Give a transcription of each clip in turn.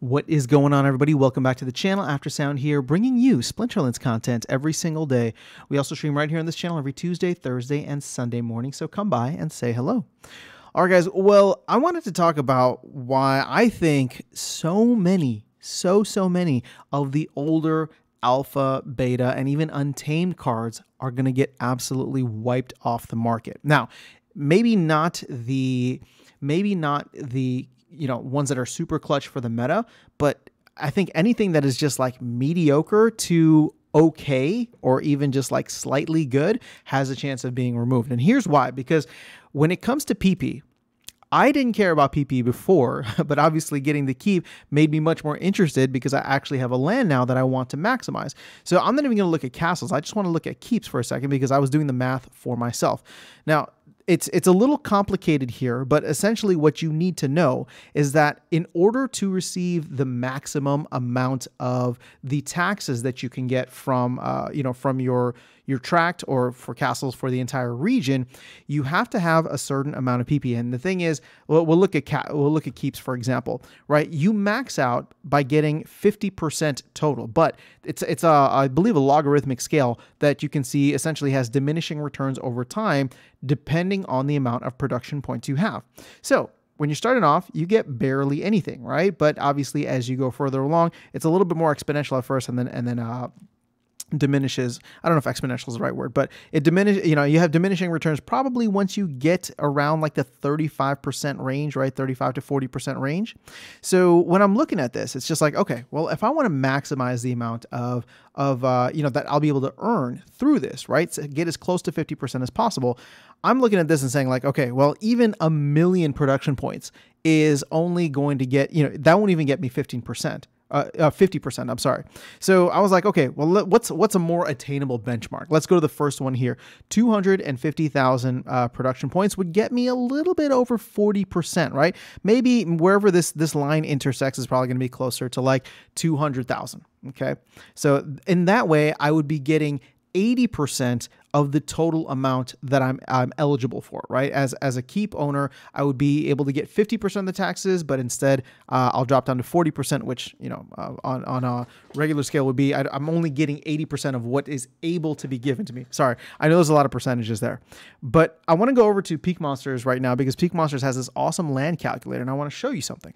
What is going on, everybody? Welcome back to the channel. After Sound here, bringing you Splinterlands content every single day. We also stream right here on this channel every Tuesday, Thursday, and Sunday morning. So come by and say hello. All right, guys. Well, I wanted to talk about why I think so many, so, so many of the older alpha, beta, and even untamed cards are going to get absolutely wiped off the market. Now, maybe not the maybe not the you know, ones that are super clutch for the meta, but I think anything that is just like mediocre to okay or even just like slightly good has a chance of being removed. And here's why because when it comes to PP, I didn't care about PP before, but obviously getting the keep made me much more interested because I actually have a land now that I want to maximize. So I'm not even going to look at castles. I just want to look at keeps for a second because I was doing the math for myself. Now, it's it's a little complicated here, but essentially what you need to know is that in order to receive the maximum amount of the taxes that you can get from uh, you know from your your tract or for castles for the entire region, you have to have a certain amount of PP. And the thing is, we'll, we'll look at we'll look at keeps for example, right? You max out by getting 50% total, but it's it's a I believe a logarithmic scale that you can see essentially has diminishing returns over time depending on the amount of production points you have. So when you're starting off, you get barely anything, right? But obviously, as you go further along, it's a little bit more exponential at first, and then and then uh, diminishes. I don't know if exponential is the right word, but it diminishes, you know, you have diminishing returns probably once you get around like the 35% range, right? 35 to 40% range. So when I'm looking at this, it's just like, okay, well, if I want to maximize the amount of, of, uh, you know, that I'll be able to earn through this, right? So get as close to 50% as possible. I'm looking at this and saying like, okay, well, even a million production points is only going to get, you know, that won't even get me 15% uh, uh, 50%, I'm sorry. So I was like, okay, well, what's what's a more attainable benchmark? Let's go to the first one here. 250,000 uh, production points would get me a little bit over 40%, right? Maybe wherever this this line intersects is probably going to be closer to like 200,000, okay? So in that way, I would be getting 80% of the total amount that I'm, I'm eligible for, right? As, as a keep owner, I would be able to get 50% of the taxes, but instead uh, I'll drop down to 40%, which, you know, uh, on, on a regular scale would be, I, I'm only getting 80% of what is able to be given to me. Sorry, I know there's a lot of percentages there, but I want to go over to Peak Monsters right now because Peak Monsters has this awesome land calculator and I want to show you something.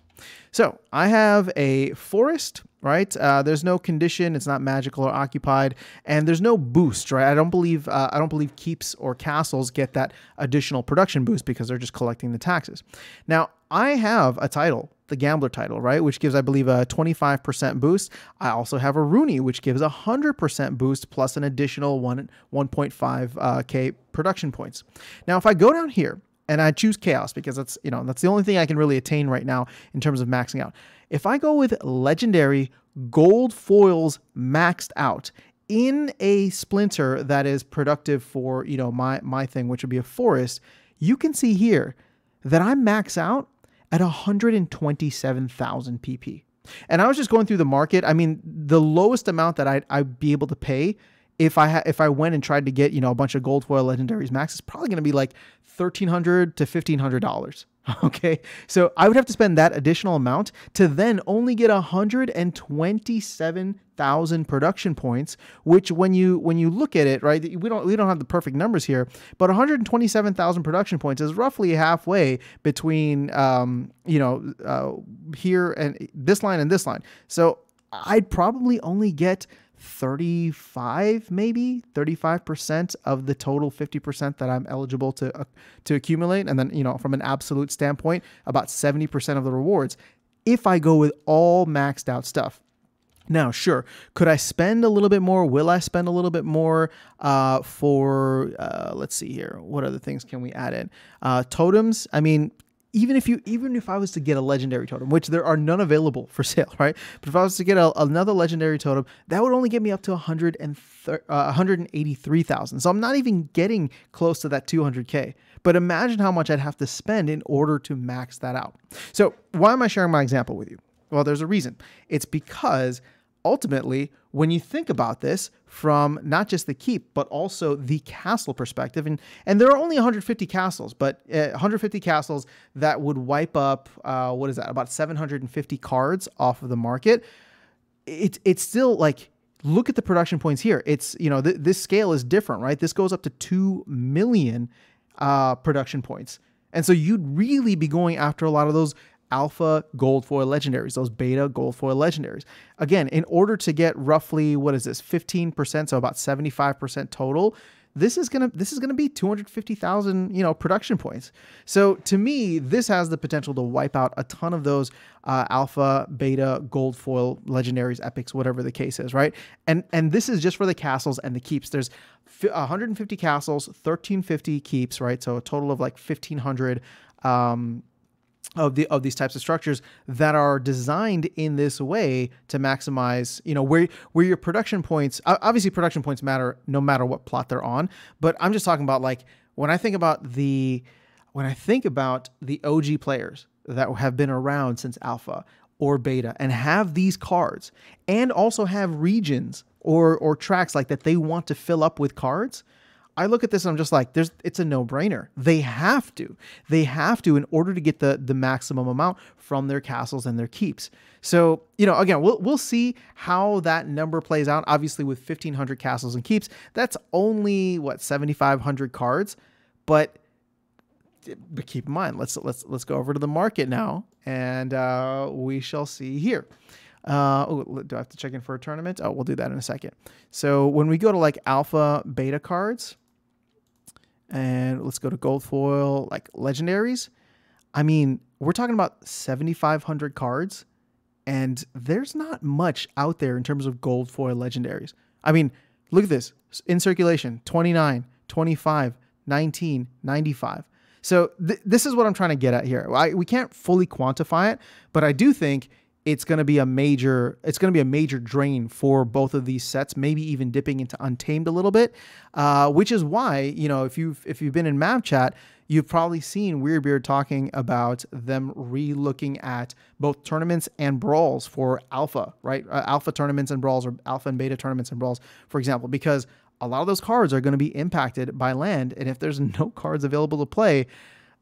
So I have a forest, right? Uh, there's no condition, it's not magical or occupied, and there's no boost, right? I don't believe uh, I don't believe keeps or castles get that additional production boost because they're just collecting the taxes. Now I have a title, the Gambler title, right, which gives I believe a 25% boost. I also have a Runi, which gives a 100% boost plus an additional one 1.5 uh, production points. Now if I go down here and I choose chaos because that's you know that's the only thing I can really attain right now in terms of maxing out. If I go with legendary gold foils maxed out in a splinter that is productive for you know my my thing, which would be a forest, you can see here that I max out at 127,000 PP. And I was just going through the market. I mean, the lowest amount that I'd, I'd be able to pay if I if I went and tried to get you know a bunch of gold foil legendaries max, it's probably going to be like thirteen hundred to fifteen hundred dollars. Okay, so I would have to spend that additional amount to then only get hundred and twenty-seven thousand production points. Which, when you when you look at it, right, we don't we don't have the perfect numbers here, but one hundred twenty-seven thousand production points is roughly halfway between um, you know uh, here and this line and this line. So I'd probably only get 35 maybe 35% of the total 50% that I'm eligible to uh, to accumulate and then you know from an absolute standpoint about 70% of the rewards if I go with all maxed out stuff now, sure, could I spend a little bit more? Will I spend a little bit more uh, for, uh, let's see here, what other things can we add in? Uh, totems, I mean, even if you even if I was to get a legendary totem, which there are none available for sale, right? But if I was to get a, another legendary totem, that would only get me up to 100 and uh, 183,000. So I'm not even getting close to that 200k. But imagine how much I'd have to spend in order to max that out. So why am I sharing my example with you? Well, there's a reason. It's because ultimately, when you think about this from not just the keep, but also the castle perspective, and and there are only 150 castles, but uh, 150 castles that would wipe up uh, what is that? About 750 cards off of the market. It's it's still like look at the production points here. It's you know th- this scale is different, right? This goes up to two million uh, production points, and so you'd really be going after a lot of those alpha gold foil legendaries, those beta gold foil legendaries. Again, in order to get roughly what is this, 15%, so about 75% total, this is gonna this is gonna be 250,000 you know production points. So to me, this has the potential to wipe out a ton of those uh, alpha, beta, gold foil, legendaries, epics, whatever the case is, right? And and this is just for the castles and the keeps. There's 150 castles, 1350 keeps, right? So a total of like 1500 um, of the of these types of structures that are designed in this way to maximize you know where where your production points obviously production points matter no matter what plot they're on but i'm just talking about like when i think about the when i think about the og players that have been around since alpha or beta and have these cards and also have regions or or tracts like that they want to fill up with cards I look at this and I'm just like, there's it's a no-brainer. They have to. They have to in order to get the the maximum amount from their castles and their keeps. So, you know, again, we'll we'll see how that number plays out. Obviously, with 1500 castles and keeps, that's only what 7500 cards, but but keep in mind, let's let's let's go over to the market now, and uh, we shall see here. Uh, oh, do I have to check in for a tournament? Oh, we'll do that in a second. So when we go to like alpha beta cards, and let's go to gold foil, like legendaries. I mean, we're talking about 7,500 cards, and there's not much out there in terms of gold foil legendaries. I mean, look at this in circulation 29, 25, 19, 95. So th- this is what I'm trying to get at here. I, we can't fully quantify it, but I do think it's going to be a major it's going to be a major drain for both of these sets maybe even dipping into untamed a little bit uh, which is why you know if you've if you've been in map chat you've probably seen weirdbeard talking about them re-looking at both tournaments and brawls for alpha right? Uh, alpha tournaments and brawls or alpha and beta tournaments and brawls for example because a lot of those cards are going to be impacted by land and if there's no cards available to play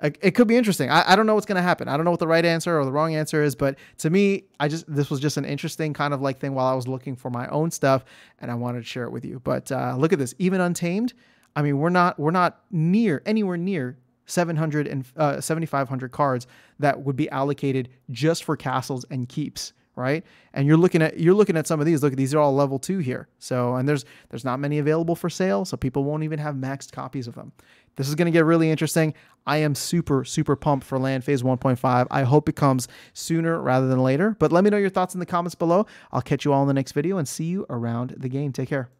it could be interesting. I, I don't know what's going to happen. I don't know what the right answer or the wrong answer is, but to me, I just this was just an interesting kind of like thing while I was looking for my own stuff, and I wanted to share it with you. But uh, look at this, even untamed. I mean, we're not we're not near anywhere near 700 and uh, 7,500 cards that would be allocated just for castles and keeps right? And you're looking at you're looking at some of these. Look, these are all level two here. So and there's there's not many available for sale, so people won't even have maxed copies of them. This is going to get really interesting. I am super super pumped for Land Phase 1.5. I hope it comes sooner rather than later. But let me know your thoughts in the comments below. I'll catch you all in the next video and see you around the game. Take care.